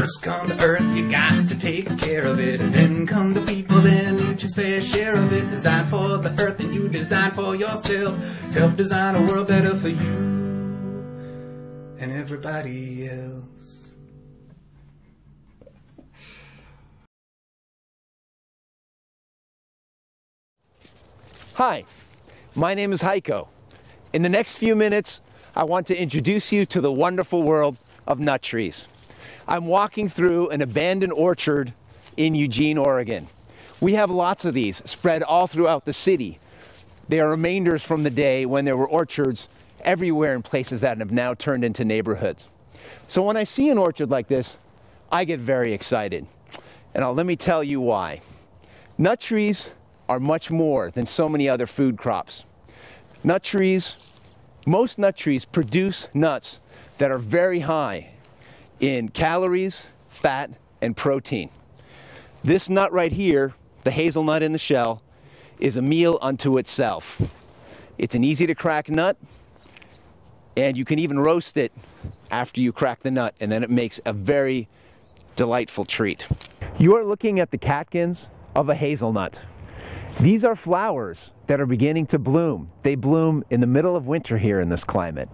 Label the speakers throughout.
Speaker 1: First come to earth, you got to take care of it. And then come to people, then each his fair share of it. Design for the earth and you design for yourself. Help design a world better for you and everybody else.
Speaker 2: Hi, my name is Heiko. In the next few minutes, I want to introduce you to the wonderful world of nut trees. I'm walking through an abandoned orchard in Eugene, Oregon. We have lots of these spread all throughout the city. They are remainders from the day when there were orchards everywhere in places that have now turned into neighborhoods. So when I see an orchard like this, I get very excited. And I'll, let me tell you why. Nut trees are much more than so many other food crops. Nut trees, most nut trees produce nuts that are very high in calories, fat, and protein. This nut right here, the hazelnut in the shell, is a meal unto itself. It's an easy to crack nut, and you can even roast it after you crack the nut, and then it makes a very delightful treat. You are looking at the catkins of a hazelnut. These are flowers that are beginning to bloom. They bloom in the middle of winter here in this climate.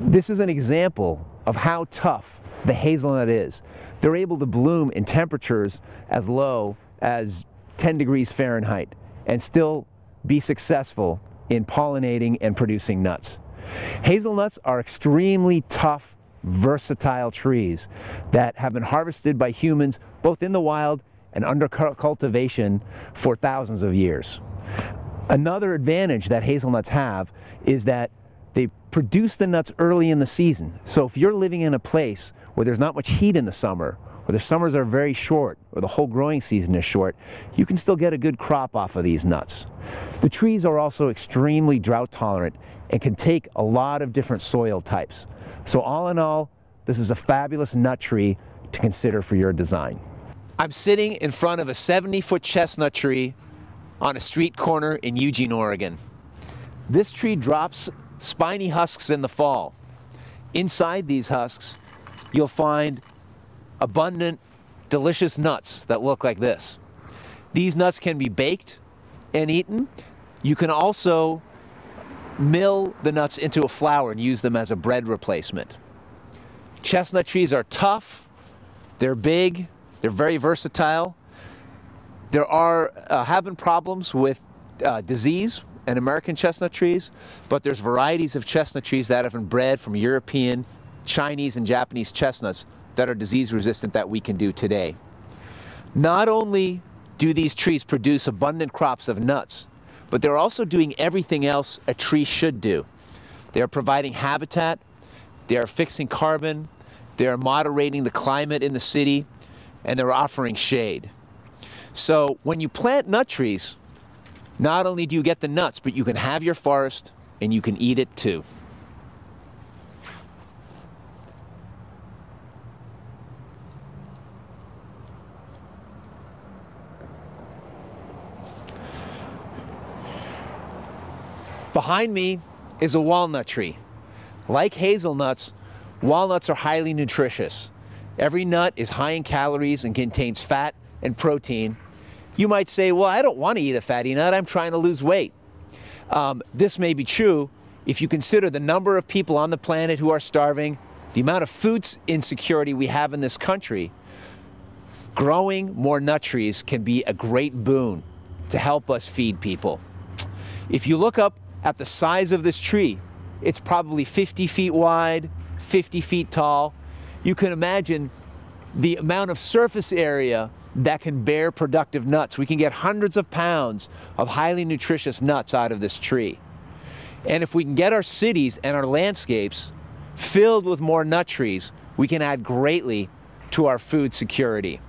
Speaker 2: This is an example of how tough the hazelnut is. They're able to bloom in temperatures as low as 10 degrees Fahrenheit and still be successful in pollinating and producing nuts. Hazelnuts are extremely tough, versatile trees that have been harvested by humans both in the wild and under cultivation for thousands of years. Another advantage that hazelnuts have is that produce the nuts early in the season. So if you're living in a place where there's not much heat in the summer, or the summers are very short, or the whole growing season is short, you can still get a good crop off of these nuts. The trees are also extremely drought tolerant and can take a lot of different soil types. So all in all, this is a fabulous nut tree to consider for your design. I'm sitting in front of a 70 foot chestnut tree on a street corner in Eugene, Oregon. This tree drops spiny husks in the fall. Inside these husks, you'll find abundant, delicious nuts that look like this. These nuts can be baked and eaten. You can also mill the nuts into a flour and use them as a bread replacement. Chestnut trees are tough, they're big, they're very versatile. There are uh, problems with uh, disease in American chestnut trees, but there's varieties of chestnut trees that have been bred from European, Chinese, and Japanese chestnuts that are disease resistant that we can do today. Not only do these trees produce abundant crops of nuts, but they're also doing everything else a tree should do. They're providing habitat, they're fixing carbon, they're moderating the climate in the city, and they're offering shade. So when you plant nut trees, not only do you get the nuts, but you can have your forest and you can eat it too. Behind me is a walnut tree. Like hazelnuts, walnuts are highly nutritious. Every nut is high in calories and contains fat and protein. You might say, well, I don't want to eat a fatty nut, I'm trying to lose weight. Um, this may be true if you consider the number of people on the planet who are starving, the amount of food insecurity we have in this country. Growing more nut trees can be a great boon to help us feed people. If you look up at the size of this tree. It's probably 50 feet wide, 50 feet tall. You can imagine the amount of surface area that can bear productive nuts. We can get hundreds of pounds of highly nutritious nuts out of this tree. And if we can get our cities and our landscapes filled with more nut trees, we can add greatly to our food security.